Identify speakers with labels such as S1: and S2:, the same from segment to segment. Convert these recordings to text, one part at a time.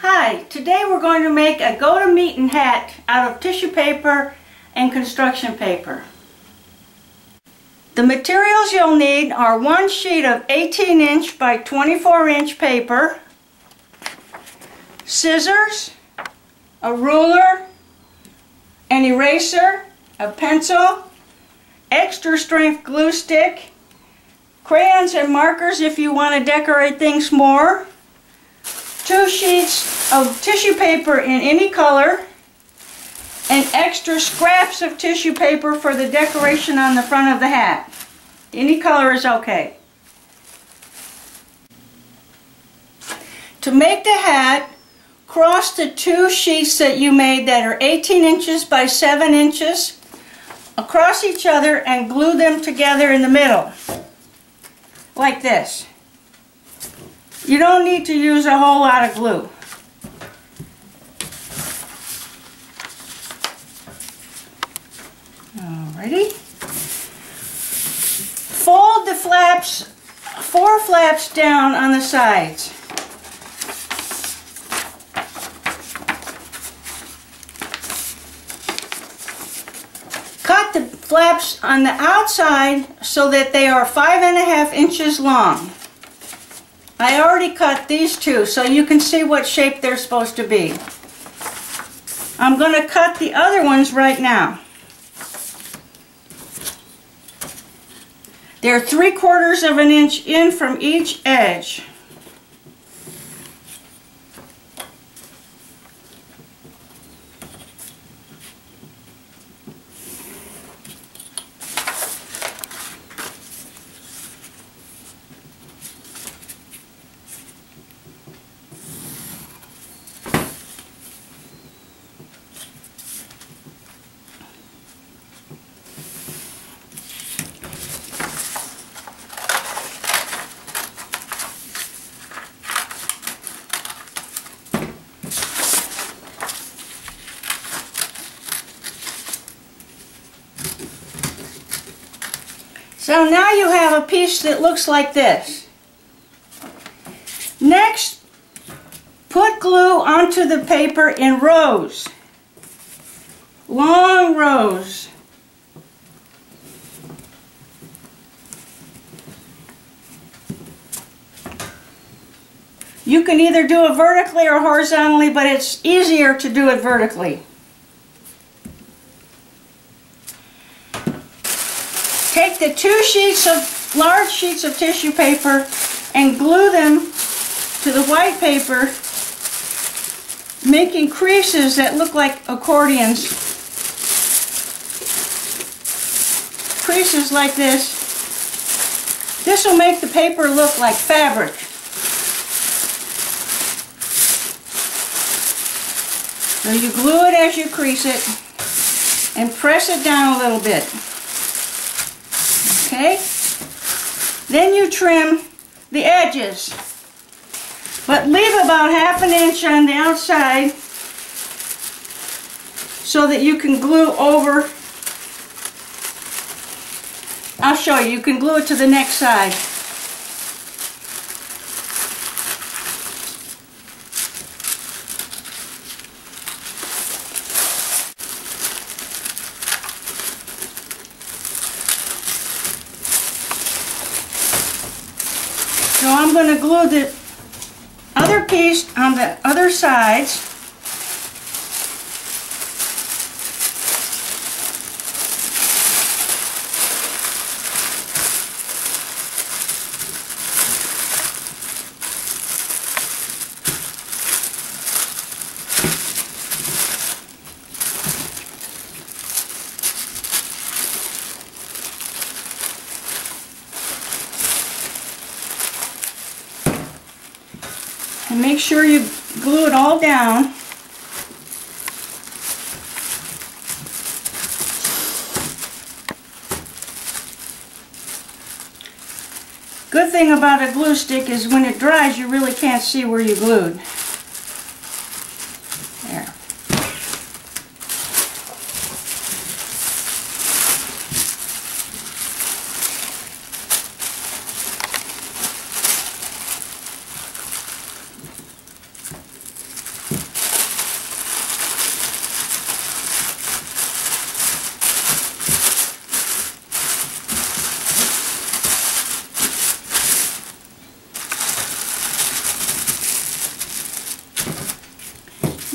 S1: Hi, today we're going to make a go-to-meeting hat out of tissue paper and construction paper. The materials you'll need are one sheet of 18 inch by 24 inch paper, scissors, a ruler, an eraser, a pencil, extra strength glue stick, crayons and markers if you want to decorate things more, two sheets of tissue paper in any color, and extra scraps of tissue paper for the decoration on the front of the hat. Any color is okay. To make the hat, cross the two sheets that you made that are 18 inches by 7 inches across each other and glue them together in the middle like this. You don't need to use a whole lot of glue. Alrighty. Fold the flaps, four flaps down on the sides. Cut the flaps on the outside so that they are five and a half inches long. I already cut these two so you can see what shape they're supposed to be. I'm going to cut the other ones right now. They're three quarters of an inch in from each edge. So now you have a piece that looks like this. Next, put glue onto the paper in rows. Long rows. You can either do it vertically or horizontally, but it's easier to do it vertically. Take the two sheets of, large sheets of tissue paper and glue them to the white paper, making creases that look like accordions. Creases like this. This will make the paper look like fabric. So you glue it as you crease it and press it down a little bit okay? Then you trim the edges, but leave about half an inch on the outside so that you can glue over. I'll show you, you can glue it to the next side. So I'm going to glue the other piece on the other sides. Make sure you glue it all down. Good thing about a glue stick is when it dries you really can't see where you glued. There.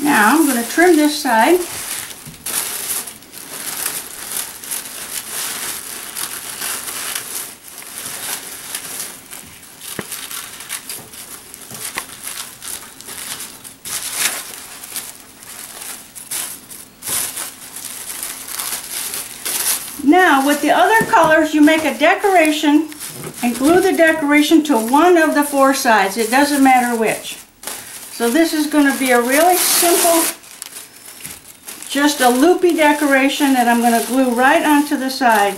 S1: Now I'm going to trim this side. Now with the other colors you make a decoration and glue the decoration to one of the four sides. It doesn't matter which. So this is going to be a really simple, just a loopy decoration that I'm going to glue right onto the side.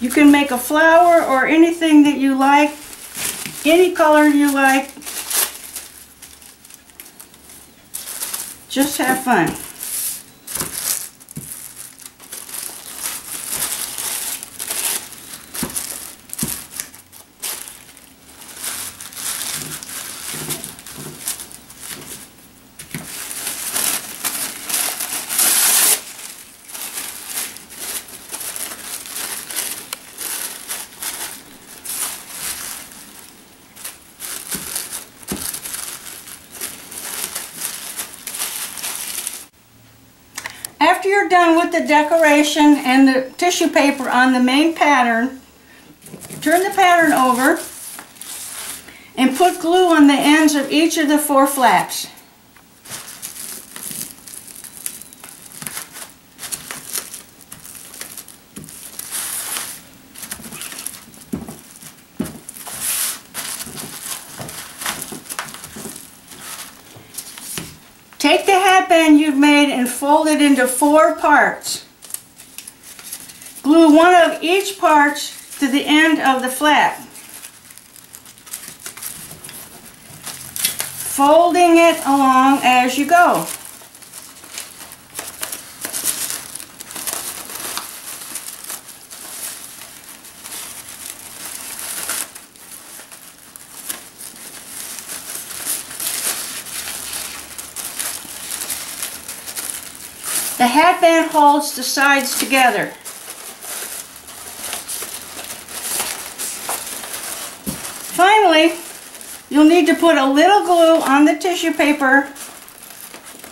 S1: You can make a flower or anything that you like, any color you like. Just have fun. After you're done with the decoration and the tissue paper on the main pattern, turn the pattern over and put glue on the ends of each of the four flaps. Take you've made and fold it into four parts. Glue one of each part to the end of the flap. Folding it along as you go. The hatband holds the sides together. Finally, you'll need to put a little glue on the tissue paper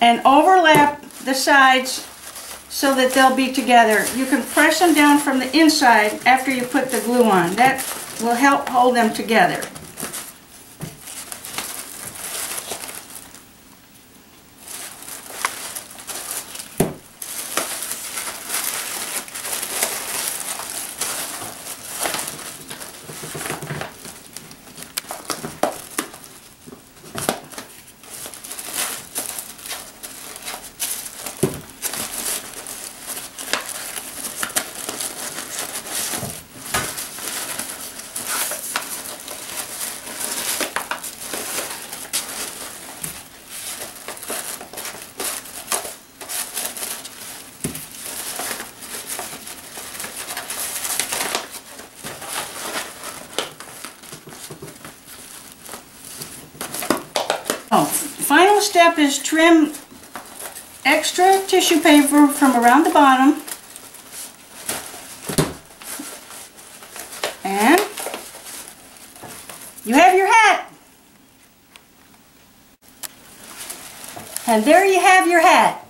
S1: and overlap the sides so that they'll be together. You can press them down from the inside after you put the glue on. That will help hold them together. Oh, final step is trim extra tissue paper from around the bottom. And you have your hat. And there you have your hat.